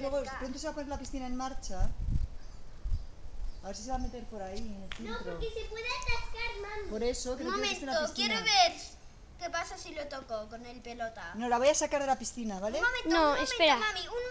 luego pronto se va a poner la piscina en marcha. A ver si se va a meter por ahí, en el centro. No, porque se puede atascar, mami. Por eso, pero Un quiero que esté en la momento, piscina. quiero ver qué pasa si lo toco con el pelota. No, la voy a sacar de la piscina, ¿vale? Un momento, No, un momento, espera. mami, un.